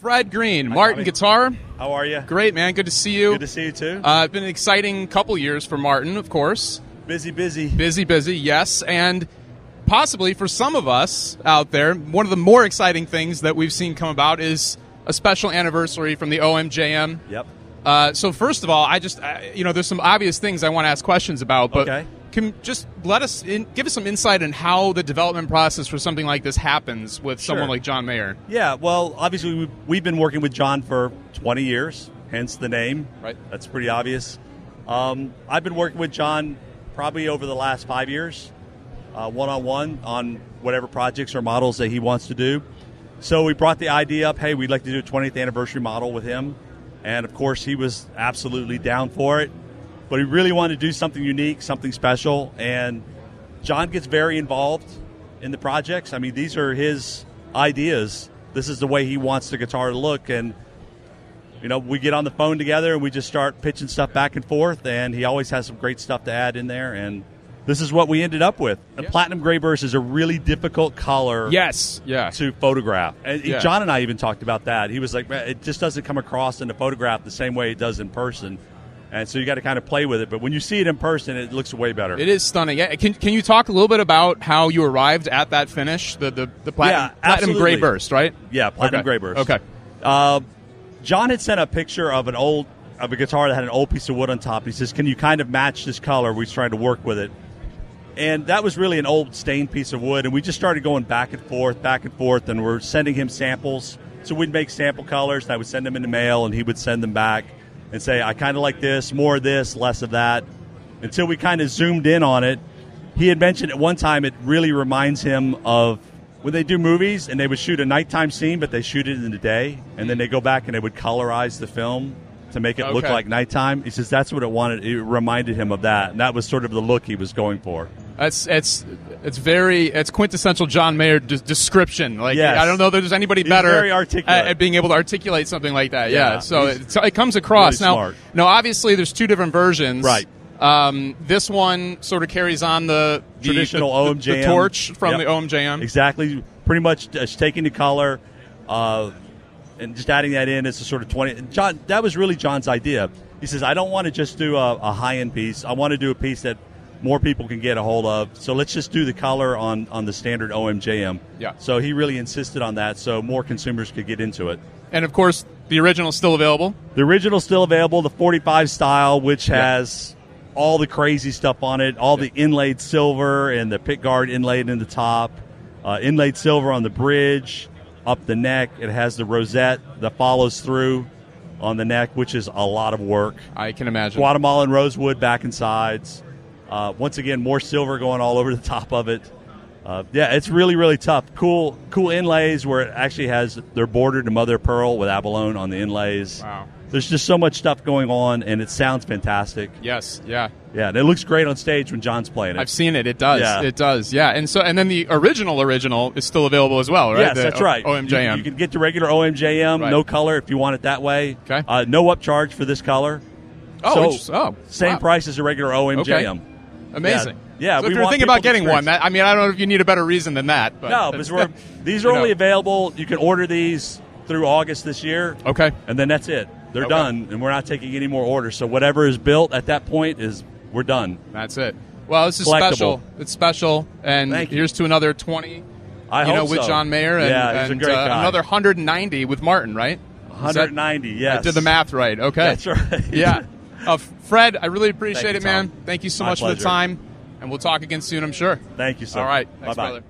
Fred Green, Martin. Guitar. How are you? Great, man. Good to see you. Good to see you too. Uh, it's been an exciting couple years for Martin, of course. busy, busy. Busy, busy, yes. And possibly for some of us out there, one of the more exciting things that we've seen come about is a special anniversary from the OMJM. Yep. Uh, so first of all, I just uh, you know there's some obvious things I want to ask questions about, but Okay. Can just let us in, give us some insight in how the development process for something like this happens with someone like John Mayer. Yeah. Well, obviously we've, we've been working with John for 20 years, hence the name. Right. That's pretty obvious. Um, I've been working with John probably over the last five years, one on one on whatever projects or models that he wants to do. So we brought the idea up. Hey, we'd like to do a 20th anniversary model with him, and of course he was absolutely down for it. But he really wanted to do something unique, something special, and John gets very involved in the projects. I mean, these are his ideas. This is the way he wants the guitar to look, and you know, we get on the phone together and we just start pitching stuff back and forth. And he always has some great stuff to add in there, and this is what we ended up with. The platinum gray burst is a really difficult color Yes, yeah. to photograph. And Yeah. John and I even talked about that. He was like, "Man, it just doesn't come across in a photograph the same way it does in person. And so you got to kind of play with it. But when you see it in person, it looks way better. It is stunning. Yeah, Can, can you talk a little bit about how you arrived at that finish, the the, the platinum, Yeah, platinum gray burst, right? Yeah, platinum Okay. gray burst. Okay. Uh, John had sent a picture of an old of a guitar that had an old piece of wood on top. He says, "Can you kind of match this color?" We trying to work with it, and that was really an old stained piece of wood. And we just started going back and forth, back and forth, and we're sending him samples. So we'd make sample colors, and I would send them in the mail, and he would send them back and say, "I kind of like this, more of this, less of that." Until we kind of zoomed in on it, he had mentioned at one time it really reminds him of when they do movies and they would shoot a nighttime scene, but they shoot it in the day, and then they go back and they would colorize the film to make it look like nighttime. He says that's what it wanted. It reminded him of that, and that was sort of the look he was going for. That's it's it's very it's quintessential John Mayer de- description. Like Yes. I don't know that there's anybody He's better. At, at being able to articulate something like that. Yeah, Yeah, so it, it comes across really now. smart. Now, obviously, there's two different versions. Right. Um, this one sort of carries on the the- Traditional the, the, the torch from Yep. the OMJM. Exactly, pretty much just taking the color uh, and just adding that in as a sort of twenty. John, that was really John's idea. He says, "I don't want to just do a, a high end piece. I want to do a piece that." More people can get a hold of, so let's just do the color on, on the standard OMJM. Yeah. So he really insisted on that, so more consumers could get into it. And of course, the original is still available. The original's still available, the 45 style, which Yeah. has all the crazy stuff on it, all the inlaid silver and the pick guard inlaid in the top, uh, inlaid silver on the bridge, up the neck. It has the rosette that follows through on the neck, which is a lot of work. I can imagine. Guatemalan rosewood back and sides. Uh, once again, more silver going all over the top of it. Uh, yeah, it's really really tough. Cool cool inlays where it actually has they're bordered to mother of pearl with abalone on the inlays. Wow. There's just so much stuff going on, and it sounds fantastic. Yes. Yeah. Yeah, and it looks great on stage when John's playing it. I've seen it. It does. Yeah. It does. Yeah. And so, and then the original original is still available as well, right? Yes, The that's O- right. OMJM. You, you can get the regular OMJM, Right. no color if you want it that way. Okay. Uh, no upcharge for this color. oh, so, oh, Same wow. price as a regular OMJM. Amazing. Yeah, So we if you're thinking about getting one, that, I mean, I don't know if you need a better reason than that. But No, because we're these are You know. only available. You can order these through August this year, okay. and then that's it. They're Okay. done, and we're not taking any more orders. So whatever is built at that point is we're done. That's it. Well, this is Collectible. special. It's special, and Thank you. here's to another 20. I you hope know, with so. John Mayer, and, yeah, and a great uh, guy. another 190 with Martin, right? Is that- 190. I did the math right. Okay. That's right. yeah. Uh, Fred, I really appreciate it, man. Tom. Thank you so My much for the time, and we'll talk again soon, I'm sure. Thank you, sir. All right. Thanks, Bye-bye. brother.